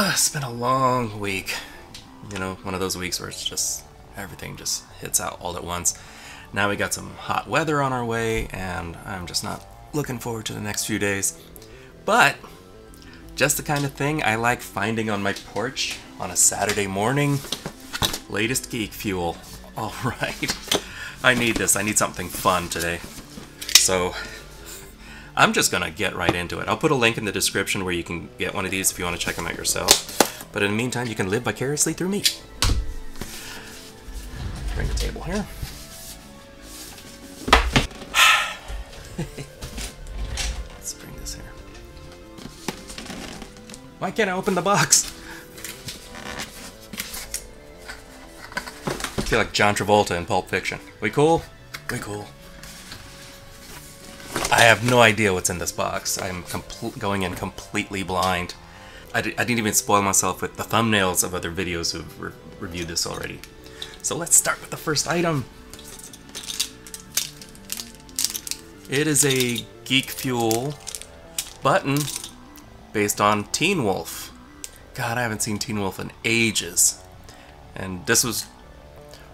Ah, it's been a long week. You know, one of those weeks where it's just everything just hits out all at once. Now we got some hot weather on our way, and I'm just not looking forward to the next few days. But just the kind of thing I like finding on my porch on a Saturday morning. Latest geek fuel. All right. I need this. I need something fun today. So I'm just gonna get right into it. I'll put a link in the description where you can get one of these if you want to check them out yourself. But in the meantime, you can live vicariously through me. Bring the table here. Let's bring this here. Why can't I open the box? I feel like John Travolta in Pulp Fiction. We cool? We cool. I have no idea what's in this box. I'm going in completely blind. I didn't even spoil myself with the thumbnails of other videos who've re reviewed this already. So let's start with the first item. It is a Geek Fuel button based on Teen Wolf. God, I haven't seen Teen Wolf in ages. And this was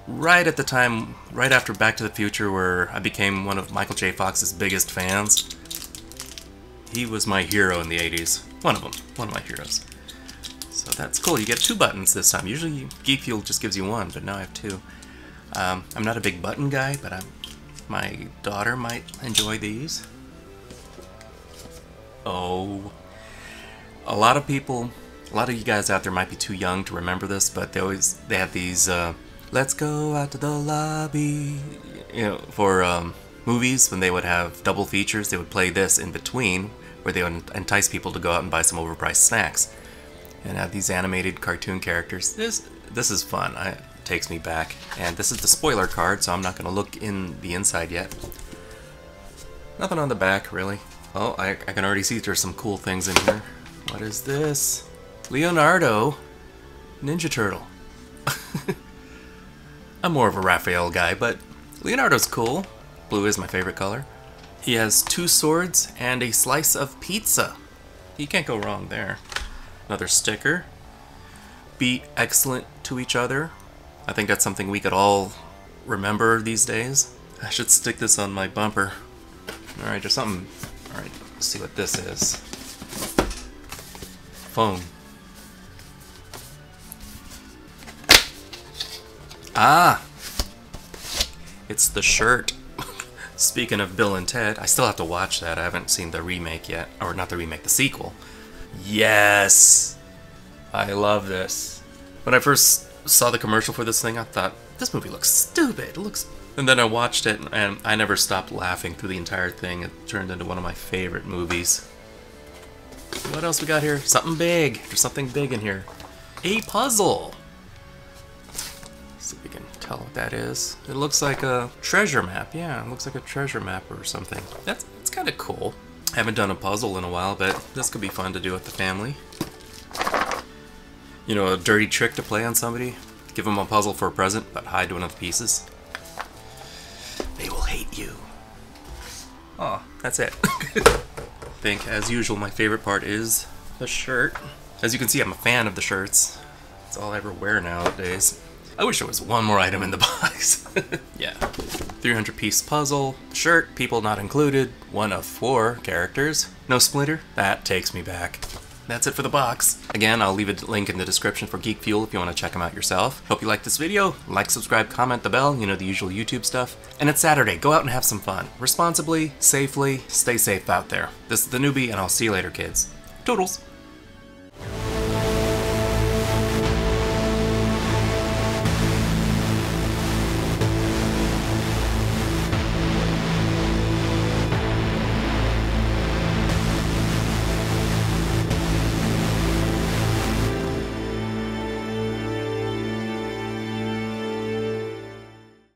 right at the time, right after Back to the Future, where I became one of Michael J. Fox's biggest fans. He was my hero in the 80s. One of them. One of my heroes. So that's cool. You get two buttons this time. Usually Geek Fuel just gives you one, but now I have two. Um, I'm not a big button guy, but I'm, my daughter might enjoy these. Oh. A lot of people, a lot of you guys out there might be too young to remember this, but they always, they have these, uh, let's go out to the lobby, you know, for um, movies, when they would have double features, they would play this in between, where they would entice people to go out and buy some overpriced snacks. And have these animated cartoon characters. This this is fun. I, it takes me back. And this is the spoiler card, so I'm not going to look in the inside yet. Nothing on the back, really. Oh, I, I can already see there's some cool things in here. What is this? Leonardo Ninja Turtle. I'm more of a Raphael guy, but Leonardo's cool. Blue is my favorite color. He has two swords and a slice of pizza. You can't go wrong there. Another sticker. Be excellent to each other. I think that's something we could all remember these days. I should stick this on my bumper. Alright, there's something... Alright, let's see what this is. Phone. Ah! It's the shirt. Speaking of Bill and Ted, I still have to watch that. I haven't seen the remake yet. Or not the remake, the sequel. Yes! I love this. When I first saw the commercial for this thing, I thought, this movie looks stupid. It looks... And then I watched it, and I never stopped laughing through the entire thing. It turned into one of my favorite movies. What else we got here? Something big. There's something big in here. A puzzle! Tell what that is. It looks like a treasure map. Yeah, it looks like a treasure map or something. That's, that's kind of cool. I haven't done a puzzle in a while, but this could be fun to do with the family. You know, a dirty trick to play on somebody. Give them a puzzle for a present, but hide one of the pieces. They will hate you. Oh, that's it. I think, as usual, my favorite part is the shirt. As you can see, I'm a fan of the shirts. It's all I ever wear nowadays. I wish there was one more item in the box. yeah. 300 piece puzzle, shirt, people not included, one of four characters, no splinter, that takes me back. That's it for the box. Again, I'll leave a link in the description for Geek Fuel if you want to check them out yourself. Hope you liked this video. Like, subscribe, comment, the bell, you know, the usual YouTube stuff. And it's Saturday. Go out and have some fun. Responsibly, safely, stay safe out there. This is The NewBee, and I'll see you later, kids. Toodles!